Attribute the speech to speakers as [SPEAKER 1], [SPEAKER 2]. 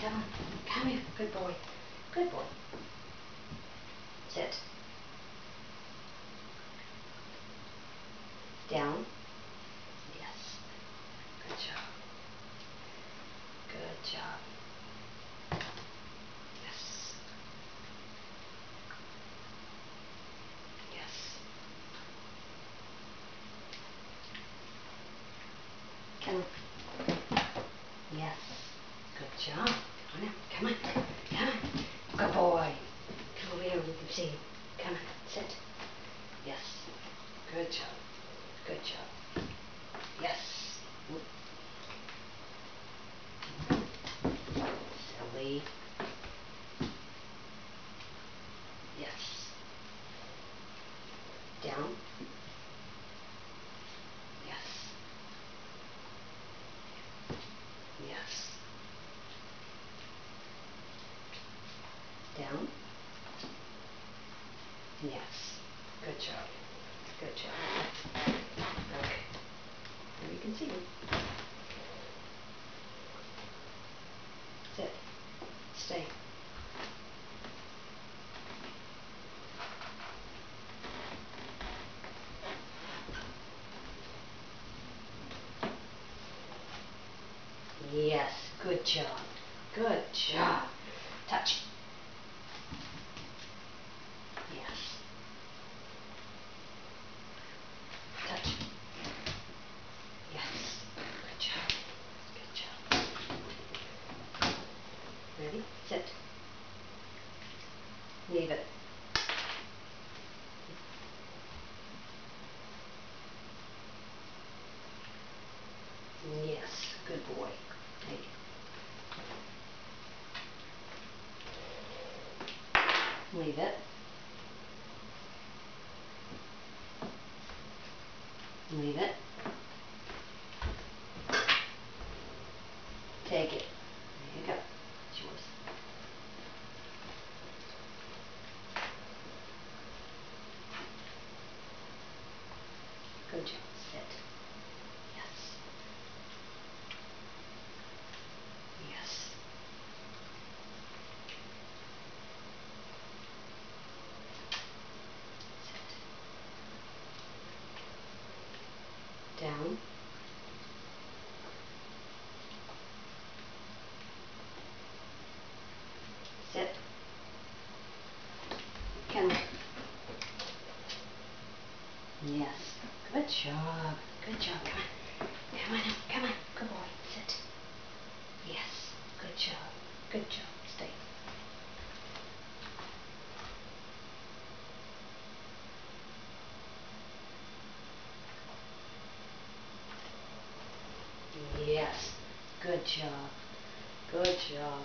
[SPEAKER 1] Come. Come here. Good boy. Good boy. Sit. Down. Yes. Good job. Good job. Yes. Yes. Come. Yes. Good job. Come on. Come on. Good boy. Come over here. We can see you. Come on. Sit. Yes. Good job. Good job. Yes. Silly. Yes. Down. Yes. Yes. Down. Yes. Good job. Good job. Okay. Now you can see. Sit. Stay. Yes. Good job. Good job. Touch. Yes. Touch. Yes. Good job. Good job. Ready? Sit. Leave it. Yes. Good boy. Take it. Leave it. Leave it. Take it. There you go. It's yours. Good job. Sit. Yes. Yes. Sit. Down. Sit. Come. Yes. Good job. Good job. Come on. Come on. Come on. Good boy. Sit. Yes. Good job. Good job. Stay. Yes. Good job. Good job.